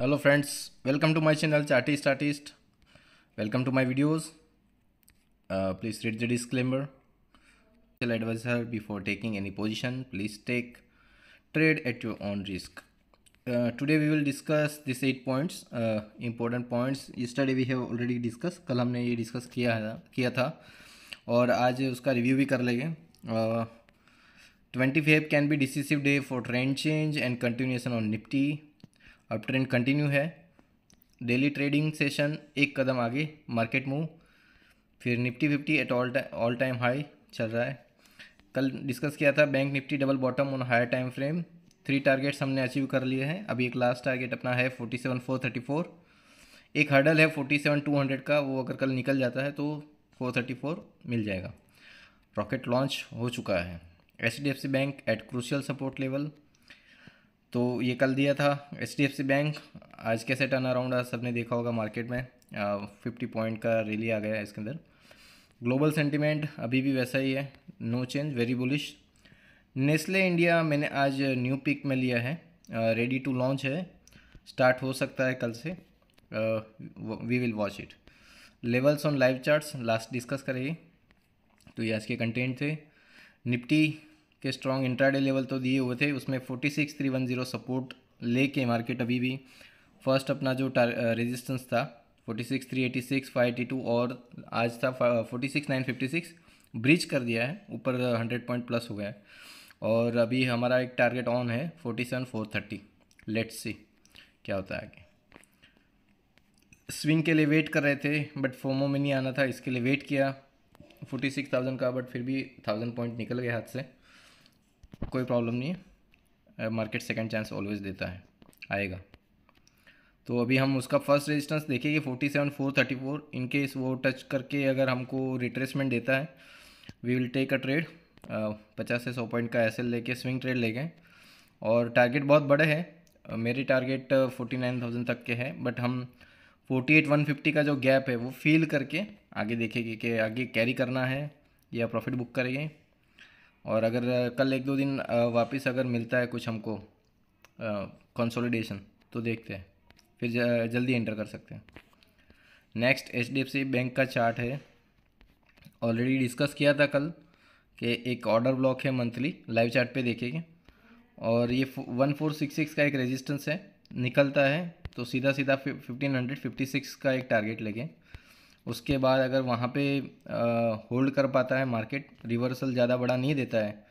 Hello friends welcome to my channel chartist artist welcome to my videos please read the disclaimer चल advisor before taking any position please take trade at your own risk today we will discuss this eight points important points study we have already discuss कल हमने ये discuss किया है, किया था, और आज उसका रिव्यू भी कर लेंगे। Twenty Feb can be decisive day for trend change and continuation on Nifty अब ट्रेंड कंटिन्यू है। डेली ट्रेडिंग सेशन एक कदम आगे मार्केट मूव फिर Nifty fifty at all all time high चल रहा है। कल डिस्कस किया था bank Nifty double bottom on higher time frame three targets हमने अचीव कर लिए हैं। अभी एक लास्ट टारगेट अपना है forty seven four thirty four एक हर्डल है फोर्टी सेवन टू हंड्रेड का, वो अगर कल निकल जाता है तो फोर थर्टी फोर मिल जाएगा। रॉकेट लॉन्च हो चुका है। H D F C bank at crucial support level तो ये कल दिया था H D F C bank आज कैसे टर्न अराउंड है, सबने देखा होगा मार्केट में। फिफ्टी पॉइंट का रैली आ गया इसके अंदर। ग्लोबल सेंटीमेंट अभी भी वैसा ही है no change very bullish Nestle India मैंने आज न्यू पिक में लिया है रेडी टू लॉन्च है। स्टार्ट हो सकता है कल से we will watch it levels on live charts last discuss करेंगे। तो ये आज के कंटेंट थे। निफ्टी के स्ट्रॉन्ग इंट्राडे लेवल तो दिए हुए थे, उसमें forty six three one zero support लेके मार्केट अभी भी। फ़र्स्ट अपना जो रेजिस्टेंस था forty six three eighty six five eighty two और आज था forty six nine fifty six breach कर दिया है, ऊपर हंड्रेड पॉइंट प्लस हो गया है। और अभी हमारा एक टारगेट ऑन है forty seven four thirty let's see क्या होता है आगे। स्विंग के लिए वेट कर रहे थे बट फोमो में नहीं आना था, इसके लिए वेट किया। फोर्टी सिक्स थाउज़ेंड का बट फिर भी थाउज़ेंड पॉइंट निकल गया हाथ से। कोई प्रॉब्लम नहीं है। मार्केट सेकंड चांस ऑलवेज देता है। आएगा। तो अभी हम उसका फ़र्स्ट रेजिस्टेंस देखेंगे forty seven four thirty four in case वो टच करके अगर हमको रिट्रेसमेंट देता है we will take a trade पचास से सौ पॉइंट का एस एल लेके स्विंग ट्रेड ले गए। और टारगेट बहुत बड़े हैं। मेरी टारगेट फोर्टी नाइन थाउज़ेंड तक के हैं। बट हम फोर्टी एट वन फिफ्टी का जो गैप है, वो फील करके आगे देखेंगे कि आगे कैरी करना है या प्रॉफिट बुक करेंगे। और अगर कल एक दो दिन वापस अगर मिलता है कुछ हमको कंसोलिडेशन तो देखते हैं। फिर जल्दी एंटर कर सकते हैं। Next H D F C bank का चार्ट है। ऑलरेडी डिस्कस किया था कल कि एक ऑर्डर ब्लॉक है मंथली लाइव चार्ट पे देखेंगे। और ये वन फोर सिक्स सिक्स का एक रेजिस्टेंस है, निकलता है तो सीधा सीधा फिफ्टीन हंड्रेड फिफ्टी सिक्स का एक टारगेट लेके उसके बाद अगर वहाँ पे होल्ड कर पाता है मार्केट रिवर्सल ज़्यादा बड़ा नहीं देता है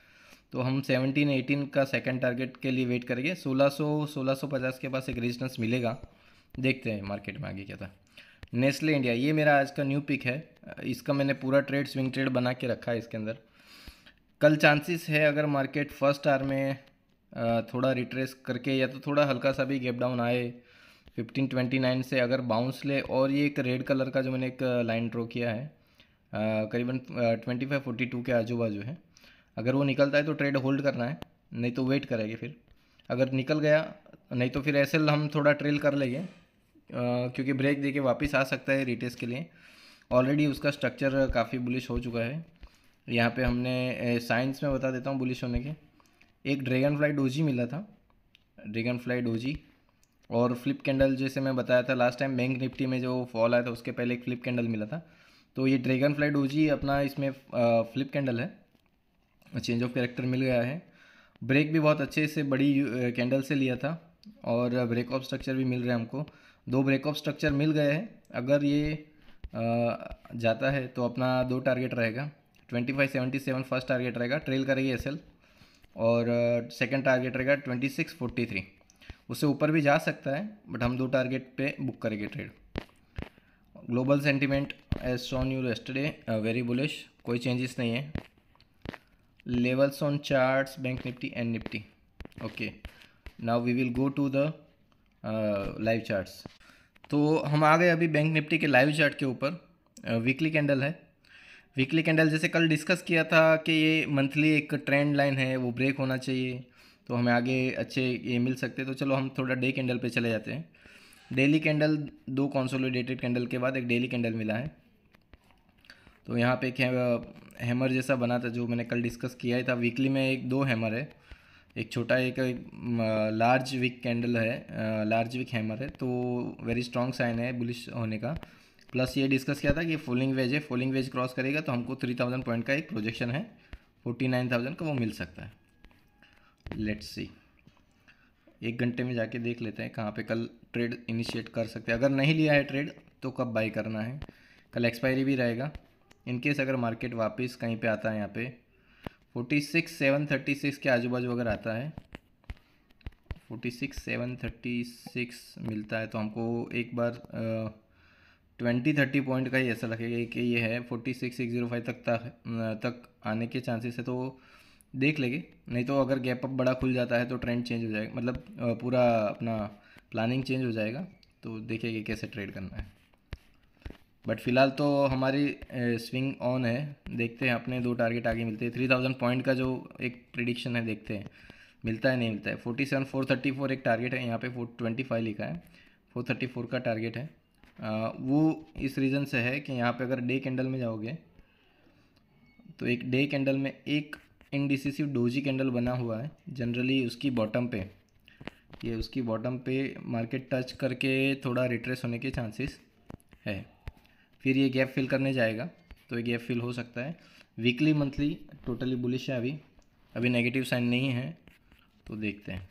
तो हम सेवनटीन एटीन का सेकंड टारगेट के लिए वेट करेंगे। सोलह सौ सोलह सौ पचास के पास एक रेजिस्टेंस मिलेगा। देखते हैं मार्केट में आगे क्या था। नेस्ले इंडिया ये मेरा आज का न्यू पिक है। इसका मैंने पूरा ट्रेड स्विंग ट्रेड बना के रखा है इसके अंदर। कल चांसेस है अगर मार्केट फ़र्स्ट आर में थोड़ा रिट्रेस करके या तो थोड़ा हल्का सा भी गैप डाउन आए फिफ्टीन ट्वेंटी नाइन से अगर बाउंस ले, और ये एक रेड कलर का जो मैंने एक लाइन ड्रॉ किया है करीबन ट्वेंटी फाइव फोर्टी टू के आजू बाजू है। अगर वो निकलता है तो ट्रेड होल्ड करना है, नहीं तो वेट करेंगे फिर। अगर निकल गया, नहीं तो फिर ऐसे हम थोड़ा ट्रेल कर लेंगे क्योंकि ब्रेक दे के वापस आ सकता है रिटेस के लिए। ऑलरेडी उसका स्ट्रक्चर काफ़ी बुलिश हो चुका है। यहाँ पे हमने साइंस में बता देता हूँ बुलिश होने के। एक ड्रैगन फ्लाई डोजी मिला था। ड्रैगन फ्लाई डोजी और फ्लिप कैंडल जैसे मैं बताया था लास्ट टाइम बैंक निफ्टी में जो फॉल आया था, उसके पहले एक फ्लिप कैंडल मिला था। तो ये ड्रैगन फ्लाई डोजी अपना इसमें फ्लिप कैंडल है। चेंज ऑफ़ कैरेक्टर मिल गया है। ब्रेक भी बहुत अच्छे से बड़ी कैंडल से लिया था और ब्रेक ऑफ़ स्ट्रक्चर भी मिल रहा है हमको। दो ब्रेक ऑफ़ स्ट्रक्चर मिल गए हैं। अगर ये जाता है तो अपना दो टारगेट रहेगा। Twenty five seventy seven first target रहेगा। ट्रेल करेगी एस और सेकेंड टारगेट रहेगा ट्वेंटी सिक्स फोर्टी थ्री उससे ऊपर भी जा सकता है बट हम दो टारगेट पे बुक करेंगे trade global sentiment as shown yesterday very bullish कोई चेंजेस नहीं है। Levels on charts bank Nifty and Nifty okay now we will go to the live charts तो हम आ गए अभी बैंक निफ्टी के लाइव चार्ट के ऊपर वीकली uh, कैंडल है। वीकली कैंडल जैसे कल डिस्कस किया था कि ये मंथली एक ट्रेंड लाइन है वो ब्रेक होना चाहिए। तो हमें आगे अच्छे ये मिल सकते तो चलो, हम थोड़ा डे कैंडल पे चले जाते हैं। डेली कैंडल, दो कॉन्सोलिडेटेड कैंडल के बाद एक डेली कैंडल मिला है। तो यहाँ पे एक हैमर जैसा बना था, जो मैंने कल डिस्कस किया ही था। वीकली में एक दो हैमर है। एक छोटा, एक लार्ज विक कैंडल है लार्ज विक हैमर है। तो वेरी स्ट्रॉन्ग साइन है बुलिश होने का। प्लस ये डिस्कस किया था कि फॉलिंग वेज है। फॉलिंग वेज क्रॉस करेगा तो हमको थ्री थाउज़ेंड पॉइंट का एक प्रोजेक्शन है। फोर्टी नाइन थाउज़ेंड का वो मिल सकता है। लेट्स सी एक घंटे में जाके देख लेते हैं कहाँ पे कल ट्रेड इनिशिएट कर सकते हैं। अगर नहीं लिया है ट्रेड तो कब बाई करना है? कल एक्सपायरी भी रहेगा। इनकेस अगर मार्केट वापस कहीं पे आता है यहाँ पे forty six seven thirty six के आजू बाजू अगर आता है forty six seven thirty six मिलता है तो हमको एक बार ट्वेंटी थर्टी पॉइंट का ही ऐसा लगेगा कि ये है। Forty six six zero five तक तक तक आने के चांसेस है तो देख लेंगे। नहीं तो अगर गैप अप बड़ा खुल जाता है तो ट्रेंड चेंज हो जाएगा। मतलब पूरा अपना प्लानिंग चेंज हो जाएगा। तो देखेंगे कैसे ट्रेड करना है। बट फ़िलहाल तो हमारी स्विंग ऑन है। देखते हैं अपने दो टारगेट आगे मिलते हैं। थ्री थाउज़ेंड पॉइंट का जो एक प्रिडिक्शन है देखते हैं। मिलता है नहीं मिलता है। Forty seven four thirty four एक टारगेट है। यहाँ पे फोर ट्वेंटी फाइव लिखा है। फोर थर्टी फोर का टारगेट है। आ, वो इस रीज़न से है कि यहाँ पे अगर डे कैंडल में जाओगे तो एक डे कैंडल में एक इनडिसिसिव डोजी कैंडल बना हुआ है जनरली उसकी बॉटम पे। ये उसकी बॉटम पे मार्केट टच करके थोड़ा रिट्रेस होने के चांसेस है। फिर ये गैप फिल करने जाएगा तो ये गैप फिल हो सकता है। वीकली मंथली टोटली बुलिश है अभी। अभी नेगेटिव साइन नहीं है तो देखते हैं।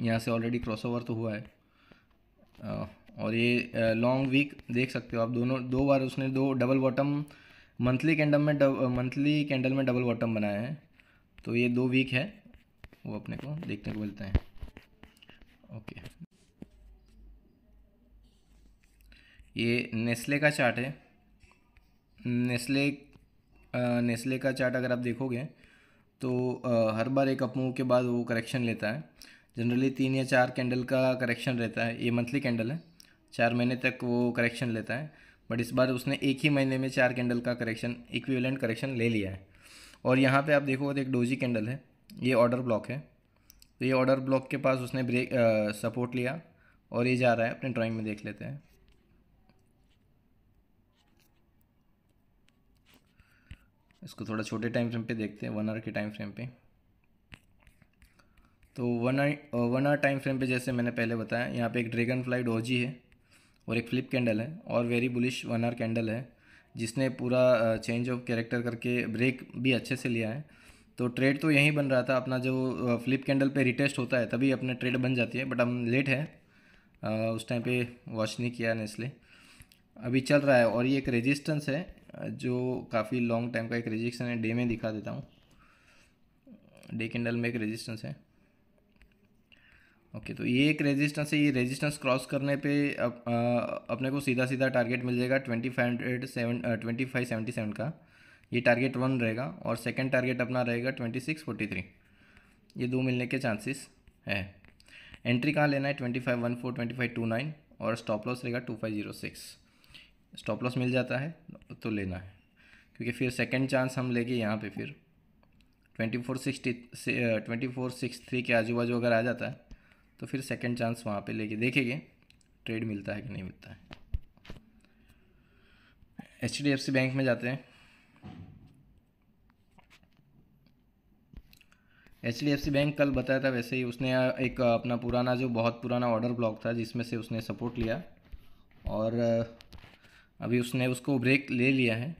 यहाँ से ऑलरेडी क्रॉसओवर तो हुआ है। और ये लॉन्ग वीक देख सकते हो आप। दोनों, दो बार उसने दो डबल बॉटम मंथली कैंडल में मंथली कैंडल में डबल बॉटम बनाया है। तो ये दो वीक है, वो अपने को देखने को मिलते हैं। ओके। ये नेस्ले का चार्ट है। नेस्ले नेस्ले का चार्ट अगर आप देखोगे तो हर बार एक अपमूव के बाद वो करेक्शन लेता है। जनरली तीन या चार कैंडल का करेक्शन रहता है। ये मंथली कैंडल है। चार महीने तक वो करेक्शन लेता है। बट इस बार उसने एक ही महीने में चार कैंडल का करेक्शन इक्विवेलेंट करेक्शन ले लिया है। और यहाँ पे आप देखो तो एक डोजी कैंडल है। ये ऑर्डर ब्लॉक है। तो ये ऑर्डर ब्लॉक के पास उसने ब्रेक सपोर्ट लिया और ये जा रहा है, अपने ड्राइंग में देख लेते हैं। इसको थोड़ा छोटे टाइम फ्रेम पे देखते हैं वन आवर के टाइम फ्रेम पे। तो one hour one hour time frame पे जैसे मैंने पहले बताया, यहाँ पे एक ड्रैगन फ्लाई डोजी है। और एक फ्लिप कैंडल है और very bullish one hour candle है, जिसने पूरा चेंज ऑफ़ कैरेक्टर करके ब्रेक भी अच्छे से लिया है। तो ट्रेड तो यहीं बन रहा था, अपना जो फ्लिप कैंडल पे रिटेस्ट होता है, तभी अपने ट्रेड बन जाती है बट हम लेट है। उस टाइम पे वॉच नहीं किया नेस्ले अभी चल रहा है और ये एक रेजिस्टेंस है, जो काफ़ी लॉन्ग टाइम का एक रेजिस्टेंस है डे में दिखा देता हूँ। डे कैंडल में एक रेजिस्टेंस है। ओके तो ये एक रेजिस्टेंस है ये रेजिस्टेंस क्रॉस करने पे अप, आ, अपने को सीधा सीधा टारगेट मिल जाएगा twenty five hundred seven twenty five seventy seven का। ये टारगेट वन रहेगा और सेकंड टारगेट अपना रहेगा ट्वेंटी सिक्स फोर्टी थ्री ये दो मिलने के चांसेस है। एंट्री कहाँ लेना है? Twenty five one four twenty five two nine और स्टॉप लॉस रहेगा two five zero six stop loss मिल जाता है तो लेना है। क्योंकि फिर सेकेंड चांस हम लेंगे यहाँ पे फिर। Twenty four sixty twenty four six three के आजू बाजू अगर आ जाता है तो फिर सेकंड चांस वहाँ पे लेके देखेंगे ट्रेड मिलता है कि नहीं मिलता है। H D F C bank में जाते हैं। H D F C bank कल बताया था वैसे ही, उसने एक अपना पुराना जो बहुत पुराना ऑर्डर ब्लॉक था, जिसमें से उसने सपोर्ट लिया। और अभी उसने उसको ब्रेक ले लिया है।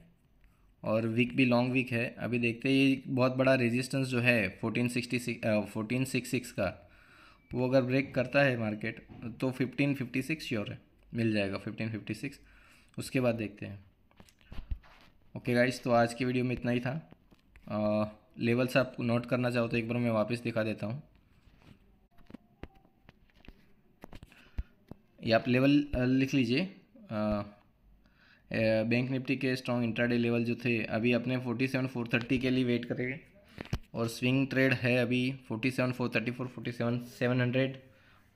और वीक भी लॉन्ग वीक है। अभी देखते हैं, ये बहुत बड़ा रेजिस्टेंस जो है fourteen sixty six fourteen six six का। वो अगर ब्रेक करता है मार्केट तो फिफ्टीन फिफ्टी सिक्स श्योर है। मिल जाएगा फिफ्टीन फिफ्टी सिक्स उसके बाद देखते हैं। ओके गाइस तो आज की वीडियो में इतना ही था। लेवल्स आप नोट करना चाहो तो एक बार मैं वापस दिखा देता हूँ। ये आप लेवल लिख लीजिए। बैंक निफ्टी के स्ट्रॉन्ग इंट्राडे लेवल जो थे, अभी अपने फोर्टी सेवन फोर थर्टी के लिए वेट करेंगे और स्विंग ट्रेड है अभी forty seven four thirty four forty seven seven hundred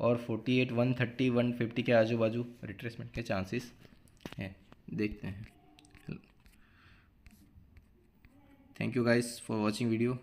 और forty eight one thirty one fifty के आजू बाजू रिट्रेसमेंट के चांसेस हैं। देखते हैं। Thank you guys for watching video